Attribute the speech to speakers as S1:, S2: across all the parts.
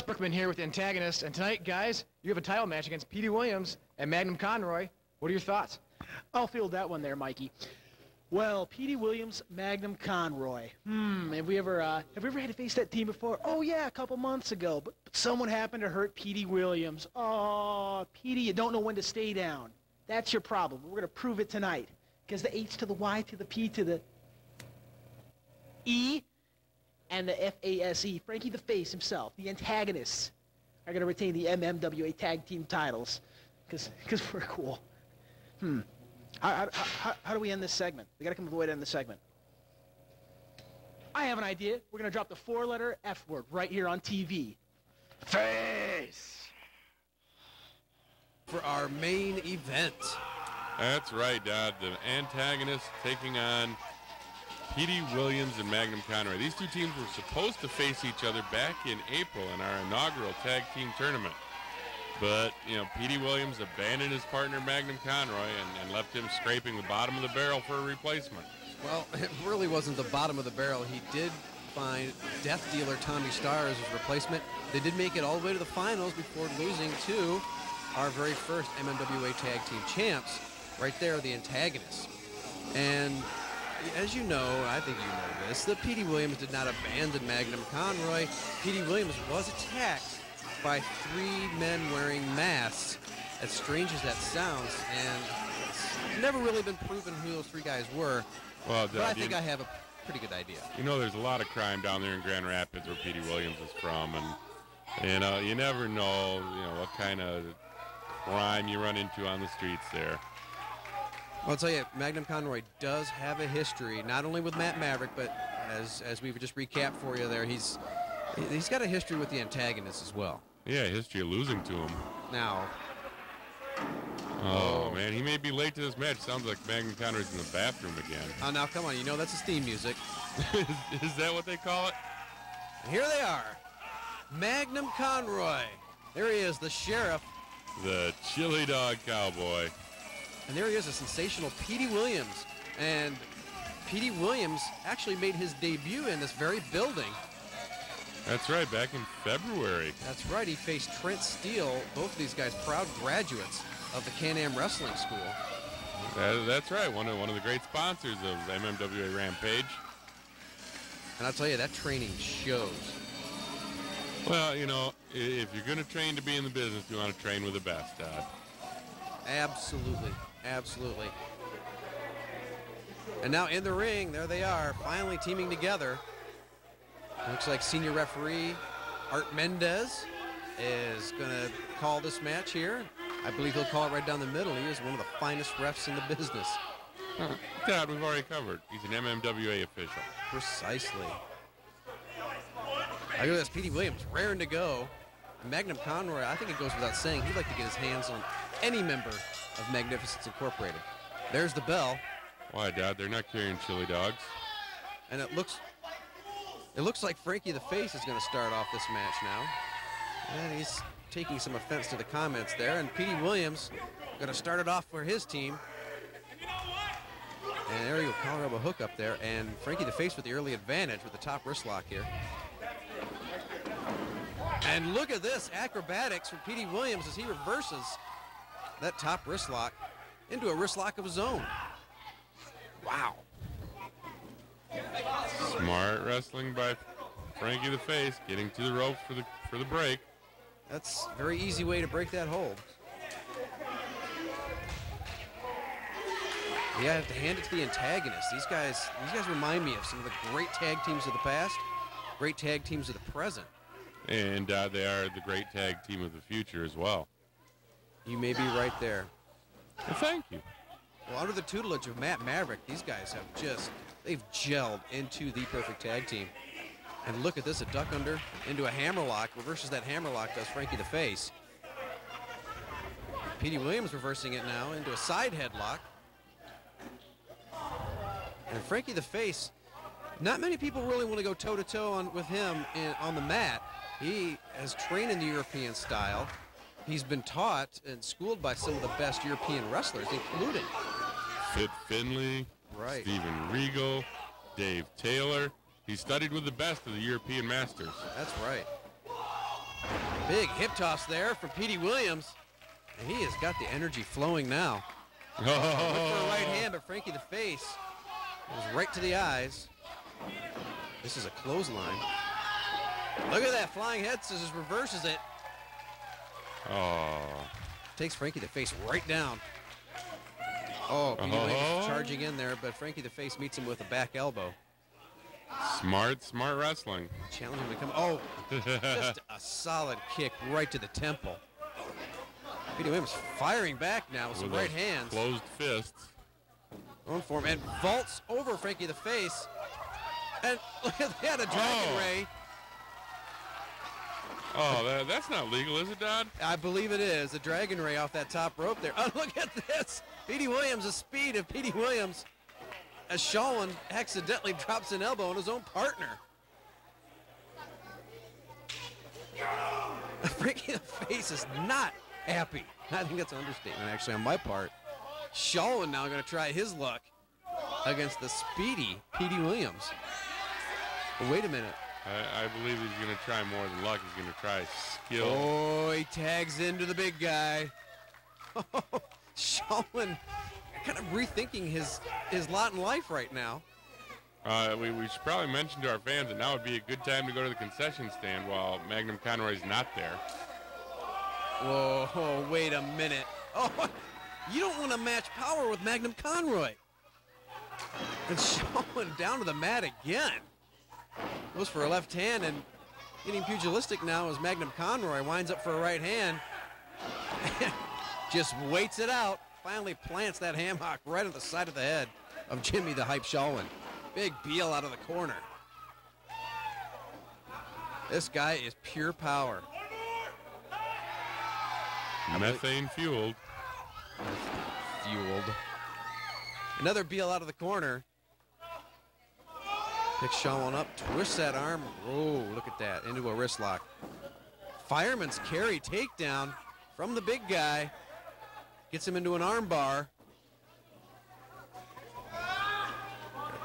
S1: Brookman here with Antagonist, and tonight, guys, you have a title match against Petey Williams and Magnum Conroy. What are your thoughts?
S2: I'll field that one there, Mikey. Well, Petey Williams, Magnum Conroy. Hmm, have we ever uh, have we ever had to face that team before? Oh yeah, a couple months ago. But, but someone happened to hurt Petey Williams. Oh, Petey, you don't know when to stay down. That's your problem. We're gonna prove it tonight. Because the H to the Y to the P to the E and the F-A-S-E, Frankie the Face himself, the antagonists, are gonna retain the MMWA Tag Team titles. Because because we're cool. Hmm. How, how, how, how do we end this segment? We got to come up with a way to end the segment. I have an idea. We're going to drop the four-letter F word right here on TV.
S1: Face!
S3: For our main event.
S4: That's right, Dad. The antagonist taking on Petey Williams and Magnum Conroy. These two teams were supposed to face each other back in April in our inaugural tag team tournament. But, you know, Petey Williams abandoned his partner Magnum Conroy and, and left him scraping the bottom of the barrel for a replacement.
S3: Well, it really wasn't the bottom of the barrel. He did find death dealer Tommy Starr as his replacement. They did make it all the way to the finals before losing to our very first MMWA Tag Team champs. Right there, the antagonists. And as you know, I think you know this, that Petey Williams did not abandon Magnum Conroy. Petey Williams was attacked by three men wearing masks, as strange as that sounds, and it's never really been proven who those three guys were.
S4: Well,
S3: But I think I have a pretty good idea.
S4: you know there's a lot of crime down there in Grand Rapids where Petey Williams is from, and you uh, know you never know, you know what kind of crime you run into on the streets there.
S3: Well, I'll tell you, Magnum Conroy does have a history, not only with Matt Maverick, but as as we've just recapped for you there, he's he's got a history with the antagonists as well.
S4: Yeah, history of losing to him.
S3: Now,
S4: Oh, man, he may be late to this match. Sounds like Magnum Conroy's in the bathroom again.
S3: oh, now come on, you know that's his theme music.
S4: is, is that what they call it?
S3: Here they are, Magnum Conroy. There he is, the sheriff,
S4: The Chili Dog Cowboy.
S3: And there he is, a sensational Petey Williams. And Petey Williams actually made his debut in this very building.
S4: That's right, back in February.
S3: That's right, he faced Trent Steele, both of these guys proud graduates of the Can-Am Wrestling School.
S4: That, that's right, one of one of the great sponsors of MMWA Rampage.
S3: And I'll tell you, that training shows.
S4: Well, you know, if you're going to train to be in the business, you want to train with the best, Dad.
S3: Absolutely. Absolutely. And now in the ring, there they are, finally teaming together. Looks like senior referee Art Mendez is going to call this match here. I believe he'll call it right down the middle. He is one of the finest refs in the business.
S4: Dad, we've already covered. He's an MMWA official.
S3: Precisely. I go this Petey Williams, raring to go. Magnum Conroy, I think it goes without saying, he'd like to get his hands on any member of Magnificence Incorporated. There's the bell,
S4: Why, Dad? They're not carrying chili dogs.
S3: and it looks it looks like Frankie the Face is going to start off this match now. And he's taking some offense to the comments there, and Petey Williams going to start it off for his team. And there you go, elbow hook up there, and Frankie the Face with the early advantage with the top wrist lock here. And look at this acrobatics from Petey Williams as he reverses that top wrist lock into a wrist lock of his own. Wow.
S4: Smart wrestling by Frankie the Face, getting to the ropes for the for the break.
S3: That's a very easy way to break that hold. Yeah, I have to hand it to the antagonists. These guys, these guys remind me of some of the great tag teams of the past, great tag teams of the present.
S4: And uh, they are the great tag team of the future as well.
S3: You may be right there.
S4: Well, thank you.
S3: Well, under the tutelage of Matt Maverick, these guys have just, they've gelled into the perfect tag team. And look at this, a duck under into a hammerlock, reverses that hammerlock, does Frankie the Face. Petey Williams reversing it now into a side headlock. And Frankie the Face, not many people really want to go toe-to-toe on with him in, on the mat. He has trained in the European style. He's been taught and schooled by some of the best European wrestlers, including
S4: Fit Finlay,
S3: Right.
S4: Steven Regal, Dave Taylor. He studied with the best of the European masters.
S3: That's right. Big hip toss there from Petey Williams. And he has got the energy flowing now. Look for a right hand, but Frankie the face goes right to the eyes. This is a clothesline. Look at that flying head scissors reverses it.
S4: Oh.
S3: Takes Frankie the face right down. Oh, Petey
S4: Oh. Uh-huh.
S3: charging in there, but Frankie the face meets him with a back elbow.
S4: Smart, smart wrestling.
S3: Challenge him to come. Oh, just a solid kick right to the temple. Petey Williams firing back now with some right hands.
S4: Closed fists.
S3: Going for him and vaults over Frankie the face. And look at that, a dragon
S4: Oh.
S3: ray.
S4: Oh, that, that's not legal, is it, Dodd?
S3: I believe it is. A dragon ray off that top rope there. Oh, look at this. Petey Williams, the speed of Petey Williams. As Shalwin accidentally drops an elbow on his own partner. Frankie the face is not happy. I think that's an understatement, actually, on my part. Shalwin now going to try his luck against the speedy Petey Williams. Wait a minute.
S4: I, I believe he's going to try more than luck. He's going to try skill.
S3: Oh, he tags into the big guy. Shalwin kind of rethinking his his lot in life right now.
S4: Uh, we, we should probably mention to our fans that now would be a good time to go to the concession stand while Magnum Conroy's not there.
S3: Whoa, oh, wait a minute. Oh, you don't want to match power with Magnum Conroy. And Shalwin down to the mat again. Goes for a left hand and getting pugilistic now as Magnum Conroy winds up for a right hand. Just waits it out. Finally plants that ham hock right on the side of the head of Jimmy the Hype Shalwin. Big Beal out of the corner. This guy is pure power.
S4: Methane fueled.
S3: fueled. Another Beal out of the corner. Picks Shalwin up, twists that arm. Oh, look at that, into a wrist lock. Fireman's carry takedown from the big guy. Gets him into an arm bar.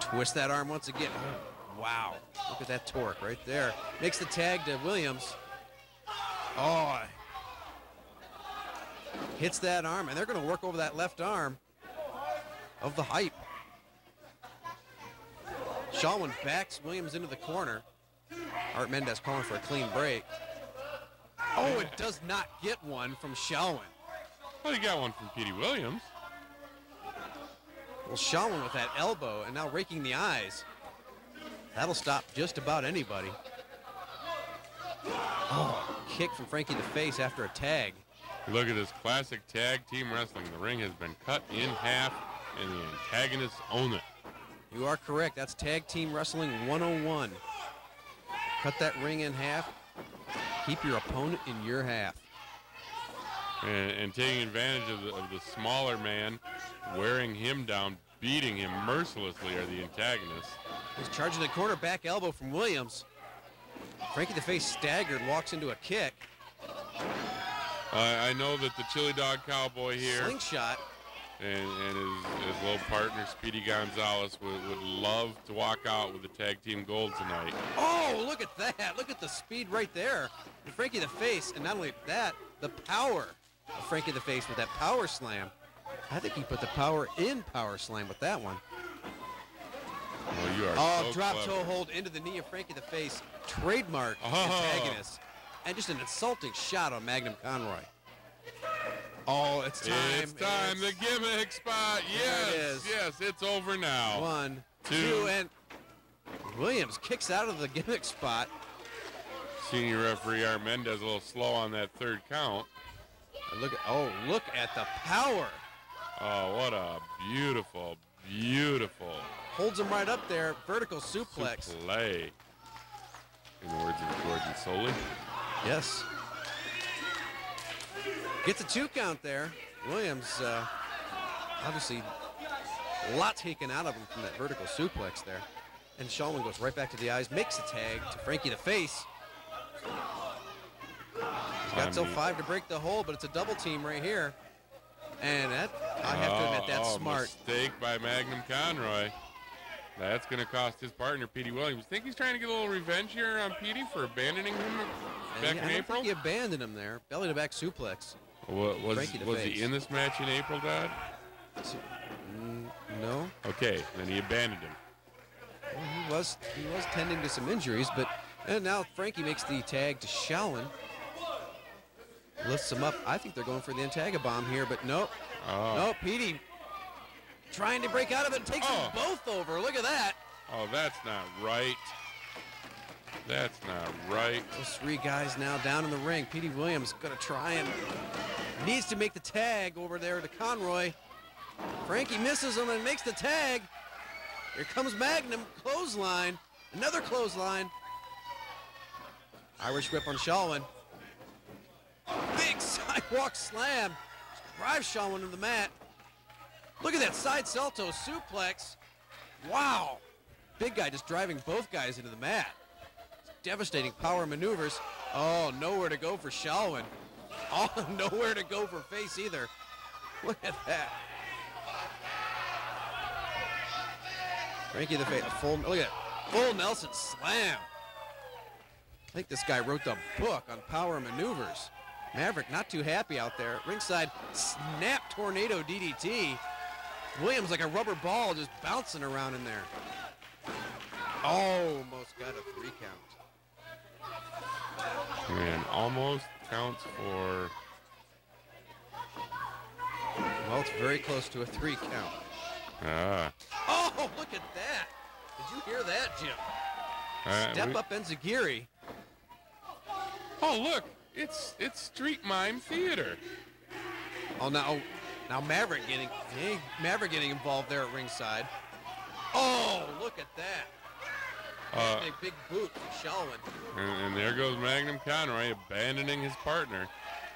S3: Twist that arm once again. Wow, look at that torque right there. Makes the tag to Williams. Oh, hits that arm, and they're going to work over that left arm of the hype. Shalwin backs Williams into the corner. Art Mendez calling for a clean break. Oh, it does not get one from Shalwin.
S4: Well, he got one from Petey Williams.
S3: Well, Shalwin with that elbow and now raking the eyes. That'll stop just about anybody. Oh, kick from Frankie the face after a tag.
S4: Look at this classic tag team wrestling. The ring has been cut in half, and the antagonists own it.
S3: You are correct. That's Tag Team Wrestling 101. Cut that ring in half. Keep your opponent in your half.
S4: And, and taking advantage of the, of the smaller man, wearing him down, beating him mercilessly are the antagonists.
S3: He's charging the corner back elbow from Williams. Frankie the Face staggered, walks into a kick.
S4: I I know that the Chili Dog Cowboy here
S3: Slingshot.
S4: And, and his, his little partner, Speedy Gonzalez, would, would love to walk out with the tag team gold tonight.
S3: Oh, look at that. Look at the speed right there. And Frankie the Face, and not only that, the power of Frankie the Face with that power slam. I think he put the power in power slam with that one.
S4: Well, you are
S3: Oh,
S4: so
S3: drop
S4: clever.
S3: toe hold into the knee of Frankie the Face. Trademark
S4: Oh.
S3: antagonist. And just an insulting shot on Magnum Conroy. Oh, it's time.
S4: It's time, the gimmick spot. Yes,
S3: is.
S4: yes, it's over now.
S3: One,
S4: Two.
S3: two, and Williams kicks out of the gimmick spot.
S4: Senior referee Art Mendez a little slow on that third count.
S3: And look at oh, look at the power.
S4: Oh, what a beautiful, beautiful
S3: Holds him right up there. Vertical suplex.
S4: play. In the words of Gordon Solie.
S3: Yes. Gets a two count there. Williams, uh, obviously, a lot taken out of him from that vertical suplex there. And Shalwin goes right back to the eyes, makes a tag to Frankie the face. He's got till five to break the hole, but it's a double team right here. And that, I have to admit, that's
S4: oh,
S3: smart.
S4: Mistake by Magnum Conroy. That's going to cost his partner, Petey Williams. Think he's trying to get a little revenge here on Petey for abandoning him back in
S3: I
S4: April?
S3: think he abandoned him there. Belly to back suplex.
S4: Wa- was
S3: Frankie the
S4: was he in this match in April, Dad?
S3: Mm, no,
S4: Okay, then he abandoned him.
S3: Well, he was he was tending to some injuries, but and now Frankie makes the tag to Shalwin. Lifts him up. I think they're going for the Antaga bomb here, but nope.
S4: Oh.
S3: Nope, Petey trying to break out of it and takes
S4: Oh.
S3: them both over. Look at that.
S4: Oh, that's not right. That's not right.
S3: Those three guys now down in the ring. Petey Williams gonna try and needs to make the tag over there to Conroy. Frankie misses him and makes the tag. Here comes Magnum, clothesline, another clothesline. Irish whip on Shalwin. Big sidewalk slam. Drives Shalwin to the mat. Look at that side salto suplex. Wow. Big guy just driving both guys into the mat. Devastating power maneuvers. Oh, nowhere to go for Shalwin. Oh, nowhere to go for Face either. Look at that. Frankie the Face, full, look at that. Full Nelson slam. I think this guy wrote the book on power maneuvers. Maverick not too happy out there. Ringside snap tornado DDT. Williams like a rubber ball just bouncing around in there. Almost got a three count.
S4: And almost counts for.
S3: Well, it's very close to a three count.
S4: Ah.
S3: Oh, look at that. Did you hear that, Jim?
S4: Uh,
S3: Step
S4: we-
S3: up Enzuigiri.
S4: Oh, look. It's it's Street Mime Theater.
S3: Oh, now, now Maverick getting, Maverick getting involved there at ringside. Oh, look at that.
S4: Uh,
S3: Big, big boot from Shalwin.
S4: and, and there goes Magnum Conroy abandoning his partner.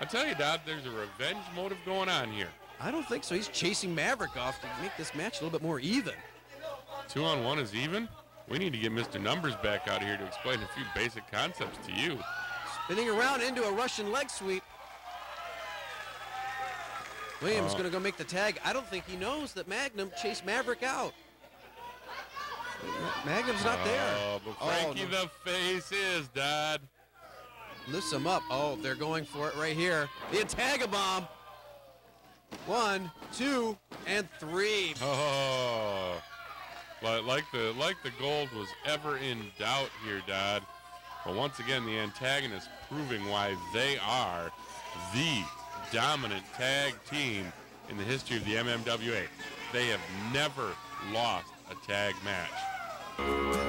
S4: I tell you, Dad, there's a revenge motive going on here.
S3: I don't think so. He's chasing Maverick off to make this match a little bit more even.
S4: Two on one is even. We need to get Mr. Numbers back out here to explain a few basic concepts to you.
S3: Spinning around into a Russian leg sweep. Williams
S4: Uh.
S3: going to go make the tag. I don't think he knows that Magnum chased Maverick out. Magnum's not there.
S4: Oh, but
S3: Oh,
S4: Frankie
S3: no.
S4: the Face is, Dad.
S3: Lifts him up. Oh, they're going for it right here. The Antaga bomb. One, two, and three.
S4: Oh, like, like the like the gold was ever in doubt here, Dad. But once again, the antagonist proving why they are the dominant tag team in the history of the MMWA. They have never lost a tag match. Bye.